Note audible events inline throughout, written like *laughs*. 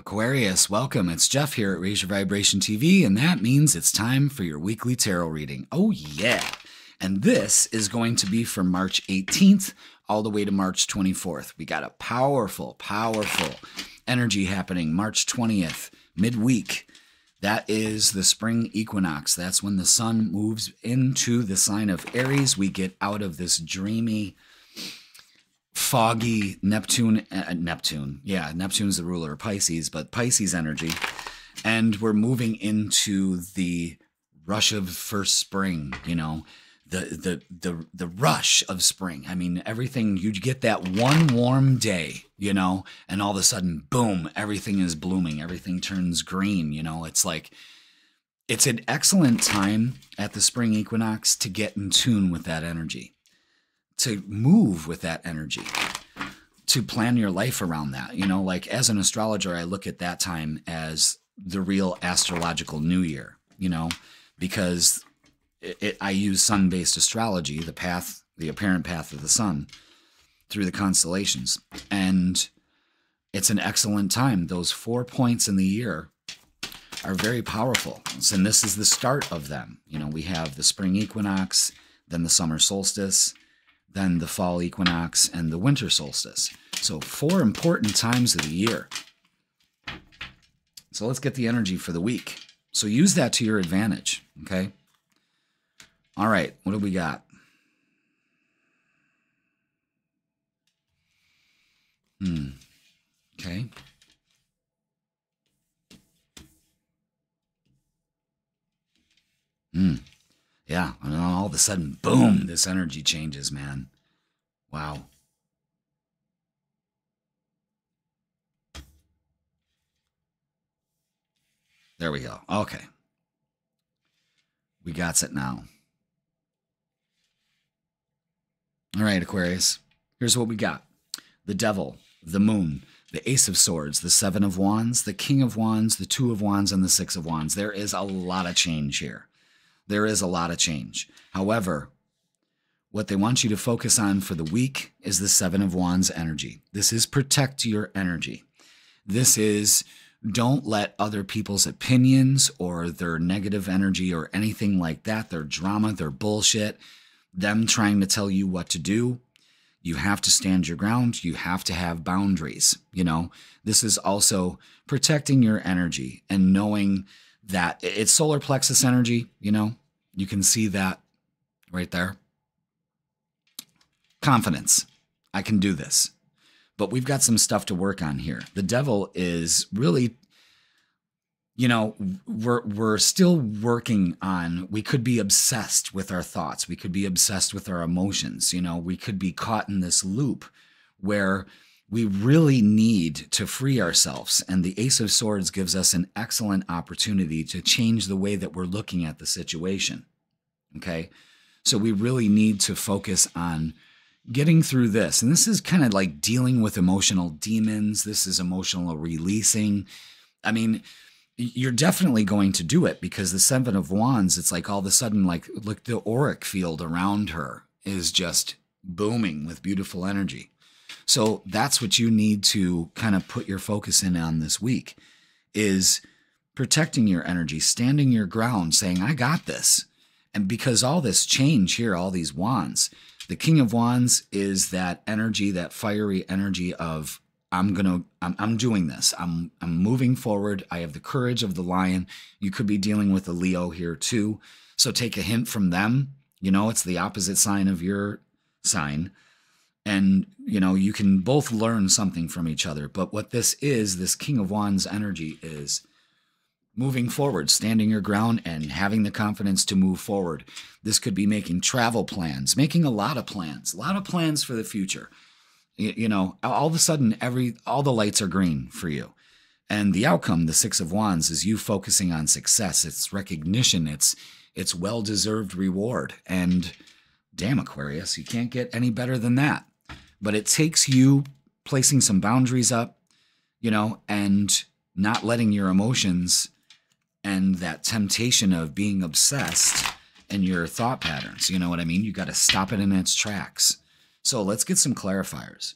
Aquarius, welcome. It's Jeff here at Raise Your Vibration TV, and that means it's time for your weekly tarot reading. Oh, yeah. And this is going to be from March 18th all the way to March 24th. We got a powerful, powerful energy happening March 20th, midweek. That is the spring equinox. That's when the sun moves into the sign of Aries. We get out of this dreamy, foggy Neptune, uh, Neptune, yeah, Neptune's the ruler of Pisces, but Pisces energy. And we're moving into the rush of first spring, you know, the the the the rush of spring. I mean, everything you get that one warm day, you know, and all of a sudden, boom, everything is blooming, everything turns green, you know. It's like it's an excellent time at the spring equinox to get in tune with that energy to move with that energy, to plan your life around that. You know, like as an astrologer, I look at that time as the real astrological new year, you know, because it, it, I use sun based astrology, the path, the apparent path of the sun through the constellations. And it's an excellent time. Those four points in the year are very powerful. And this is the start of them. You know, we have the spring equinox, then the summer solstice, then the fall equinox and the winter solstice. So, four important times of the year. So, let's get the energy for the week. So, use that to your advantage. Okay. All right. What do we got? Hmm. Okay. Hmm. Yeah, and all of a sudden, boom, this energy changes, man. Wow. There we go. Okay. We got it now. All right, Aquarius. Here's what we got the devil, the moon, the ace of swords, the seven of wands, the king of wands, the two of wands, and the six of wands. There is a lot of change here there is a lot of change. However, what they want you to focus on for the week is the Seven of Wands energy. This is protect your energy. This is don't let other people's opinions or their negative energy or anything like that, their drama, their bullshit, them trying to tell you what to do. You have to stand your ground. You have to have boundaries. You know, this is also protecting your energy and knowing that it's solar plexus energy, you know, you can see that right there. Confidence. I can do this. But we've got some stuff to work on here. The devil is really you know we're we're still working on we could be obsessed with our thoughts we could be obsessed with our emotions you know we could be caught in this loop where we really need to free ourselves. And the Ace of Swords gives us an excellent opportunity to change the way that we're looking at the situation. Okay. So we really need to focus on getting through this. And this is kind of like dealing with emotional demons. This is emotional releasing. I mean, you're definitely going to do it because the Seven of Wands, it's like all of a sudden, like, look, the auric field around her is just booming with beautiful energy. So that's what you need to kind of put your focus in on this week is protecting your energy, standing your ground, saying, I got this. And because all this change here, all these wands, the King of Wands is that energy, that fiery energy of I'm gonna I'm, I'm doing this. I'm I'm moving forward. I have the courage of the lion. You could be dealing with a Leo here too. So take a hint from them. You know, it's the opposite sign of your sign and you know you can both learn something from each other. But what this is this king of wands energy is moving forward standing your ground and having the confidence to move forward. This could be making travel plans making a lot of plans a lot of plans for the future. You, know all of a sudden every all the lights are green for you. And the outcome the six of wands is you focusing on success. It's recognition. It's it's well deserved reward. And damn aquarius you can't get any better than that but it takes you placing some boundaries up, you know, and not letting your emotions and that temptation of being obsessed in your thought patterns. You know what I mean? You got to stop it in its tracks. So let's get some clarifiers.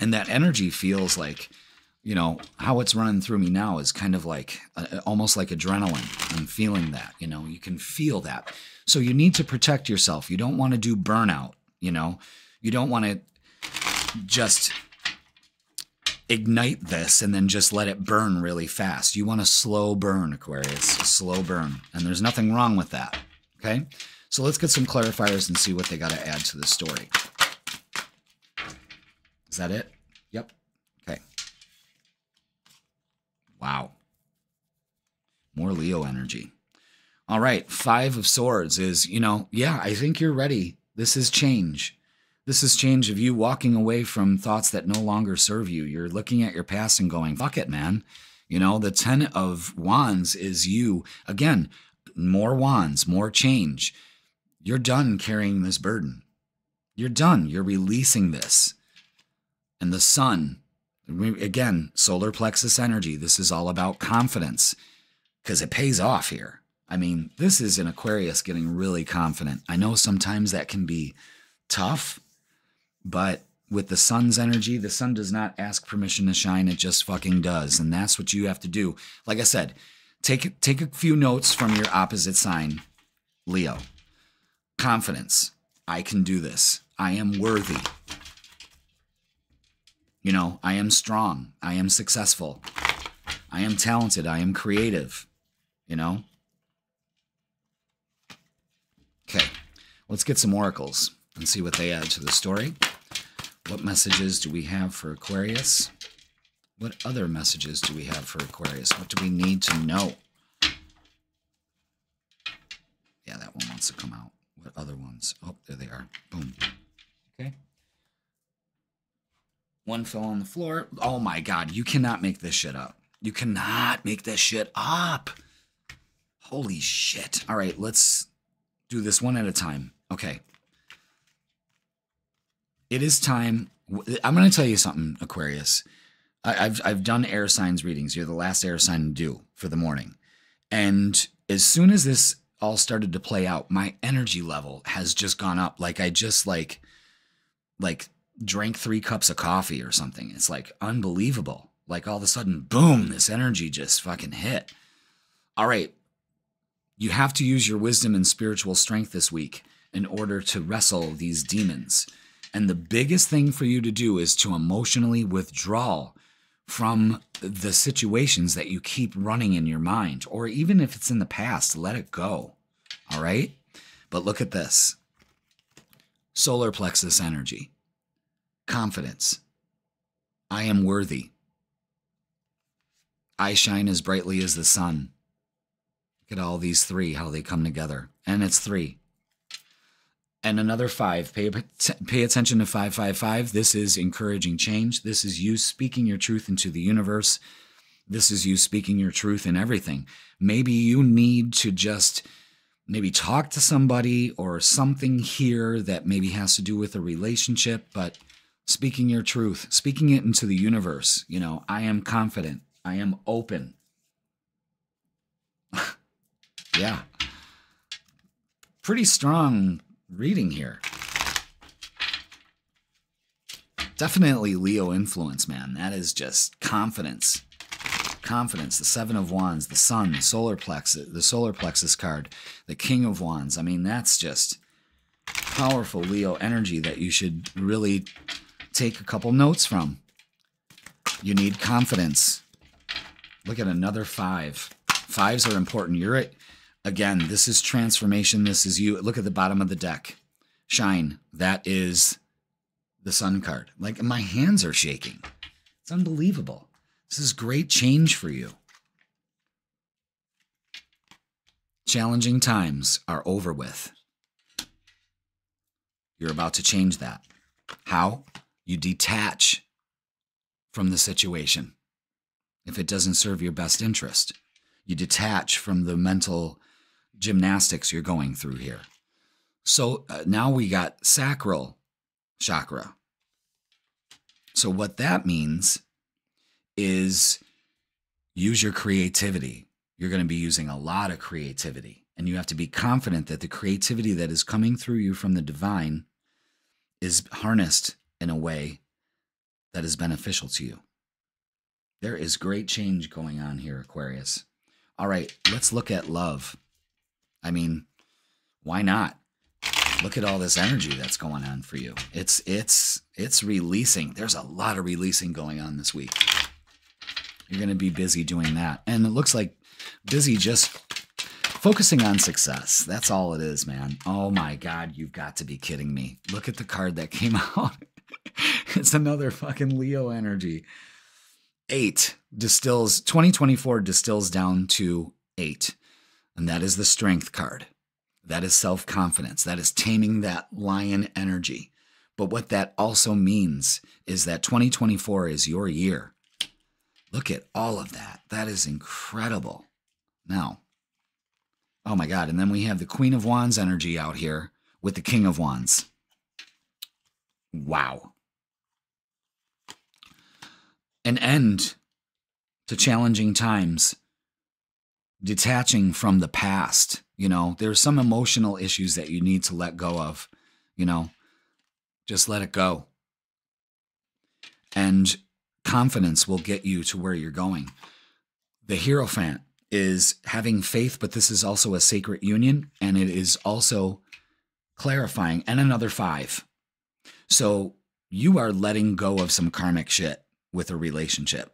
And that energy feels like you know, how it's running through me now is kind of like uh, almost like adrenaline. I'm feeling that, you know, you can feel that. So you need to protect yourself. You don't want to do burnout, you know, you don't want to just ignite this and then just let it burn really fast. You want a slow burn, Aquarius, a slow burn. And there's nothing wrong with that. Okay. So let's get some clarifiers and see what they got to add to the story. Is that it? Yep. Okay. Wow. More Leo energy. All right. Five of Swords is, you know, yeah, I think you're ready. This is change. This is change of you walking away from thoughts that no longer serve you. You're looking at your past and going, fuck it, man. You know, the 10 of Wands is you. Again, more wands, more change. You're done carrying this burden. You're done. You're releasing this. And the sun, again, solar plexus energy. This is all about confidence because it pays off here. I mean, this is an Aquarius getting really confident. I know sometimes that can be tough, but with the sun's energy, the sun does not ask permission to shine. It just fucking does. And that's what you have to do. Like I said, take, take a few notes from your opposite sign, Leo. Confidence. I can do this. I am worthy. You know, I am strong. I am successful. I am talented. I am creative. You know? Okay, let's get some oracles and see what they add to the story. What messages do we have for Aquarius? What other messages do we have for Aquarius? What do we need to know? Yeah, that one wants to come out. What other ones? Oh, there they are. Boom. Okay. One fell on the floor. Oh my God, you cannot make this shit up. You cannot make this shit up. Holy shit. All right, let's do this one at a time. Okay it is time. I'm going to tell you something, Aquarius. I, have I've done air signs readings. You're the last air sign to do for the morning, and as soon as this all started to play out, my energy level has just gone up. Like I just like like drank three cups of coffee or something. It's like unbelievable. Like all of a sudden, boom, this energy just fucking hit. All right. You have to use your wisdom and spiritual strength this week in order to wrestle these demons. And the biggest thing for you to do is to emotionally withdraw from the situations that you keep running in your mind, or even if it's in the past, let it go. All right? But look at this solar plexus energy, confidence. I am worthy. I shine as brightly as the sun. Look at all these three, how they come together. And it's three and another five. Pay, pay attention to 555. This is encouraging change. This is you speaking your truth into the universe. This is you speaking your truth in everything. Maybe you need to just maybe talk to somebody or something here that maybe has to do with a relationship, but speaking your truth, speaking it into the universe. You know, I am confident. I am open. *laughs* yeah. Pretty strong reading here. Definitely Leo influence, man. That is just confidence. Confidence, the Seven of Wands, the Sun, the solar plexus, the solar plexus card, the King of Wands. I mean, that's just powerful Leo energy that you should really take a couple notes from. You need confidence. Look at another five. Fives are important. You're at Again, this is transformation. This is you. Look at the bottom of the deck. Shine. That is the sun card. Like my hands are shaking. It's unbelievable. This is great change for you. Challenging times are over with. You're about to change that. How? You detach from the situation if it doesn't serve your best interest. You detach from the mental gymnastics you're going through here. So uh, now we got sacral chakra. So what that means is use your creativity. You're going to be using a lot of creativity, and you have to be confident that the creativity that is coming through you from the divine is harnessed in a way that is beneficial to you. There is great change going on here, Aquarius. All right, let's look at love. I mean, why not? Look at all this energy that's going on for you. It's it's it's releasing. There's a lot of releasing going on this week. You're going to be busy doing that. And it looks like busy just focusing on success. That's all it is, man. Oh my god, you've got to be kidding me. Look at the card that came *laughs* out. it's another fucking Leo energy. 8 distills 2024 distills down to 8. And that is the strength card. That is self confidence. That is taming that lion energy. But what that also means is that 2024 is your year. Look at all of that. That is incredible. Now, oh my God. And then we have the Queen of Wands energy out here with the King of Wands. Wow. An end to challenging times, detaching from the past you know, there's some emotional issues that you need to let go of. You know, just let it go. And confidence will get you to where you're going. The Hierophant is having faith, but this is also a sacred union and it is also clarifying and another five. So you are letting go of some karmic shit with a relationship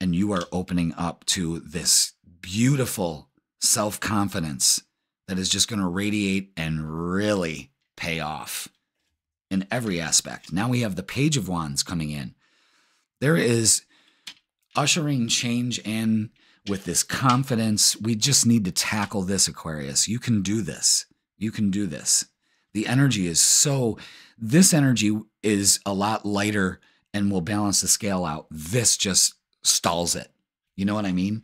and you are opening up to this beautiful self confidence that is just going to radiate and really pay off in every aspect. Now we have the Page of Wands coming in. There is ushering change in with this confidence. We just need to tackle this, Aquarius. You can do this. You can do this. The energy is so, this energy is a lot lighter and will balance the scale out. This just stalls it. You know what I mean?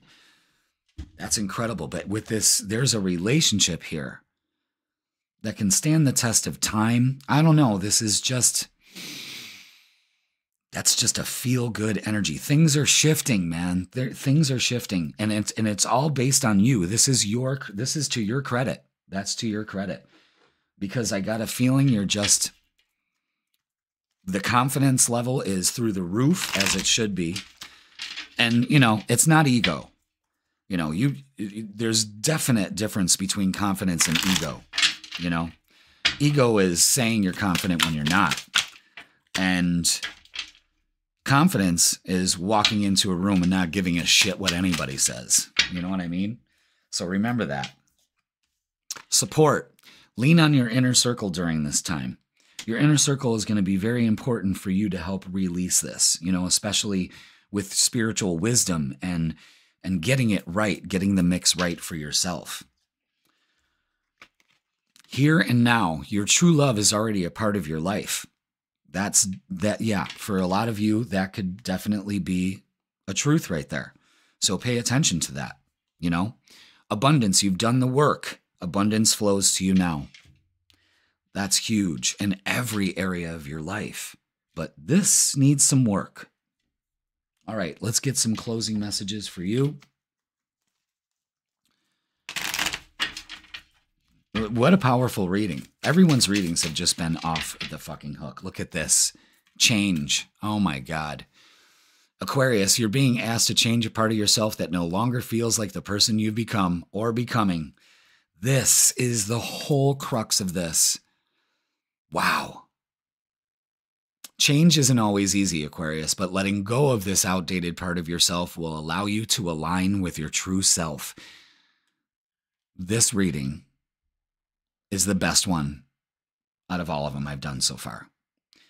That's incredible. But with this, there's a relationship here that can stand the test of time. I don't know. This is just, that's just a feel good energy. Things are shifting, man. Things are shifting. And it's, and it's all based on you. This is your, this is to your credit. That's to your credit. Because I got a feeling you're just, the confidence level is through the roof as it should be. And, you know, it's not ego you know you, there's definite difference between confidence and ego you know? Ego is saying you're confident when you're not. And confidence is walking into a room and not giving a shit what anybody says. You know what i mean? So remember that. Support. Lean on your inner circle during this time. Your inner circle is going to be very important for you to help release this you know especially with spiritual wisdom and and getting it right, getting the mix right for yourself. Here and now, your true love is already a part of your life. That's that, yeah, for a lot of you, that could definitely be a truth right there. So pay attention to that. You know, abundance, you've done the work, abundance flows to you now. That's huge in every area of your life. But this needs some work. All right, let's get some closing messages for you. What a powerful reading. Everyone's readings have just been off the fucking hook. Look at this. Change. Oh my God. Aquarius, you're being asked to change a part of yourself that no longer feels like the person you've become or becoming. This is the whole crux of this. Wow. Change isn't always easy, Aquarius, but letting go of this outdated part of yourself will allow you to align with your true self. This reading is the best one out of all of them I've done so far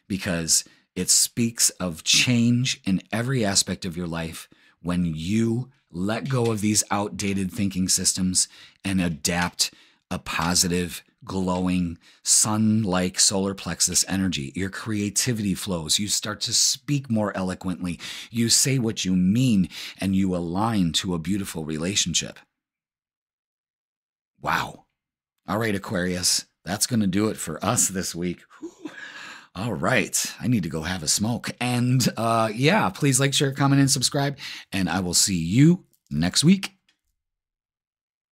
because it speaks of change in every aspect of your life when you let go of these outdated thinking systems and adapt a positive glowing sun like solar plexus energy. Your creativity flows. You start to speak more eloquently. You say what you mean and you align to a beautiful relationship. Wow. All right, Aquarius, that's going to do it for us this week. All right. I need to go have a smoke. And uh, yeah, please like, share, comment, and subscribe. And I will see you next week.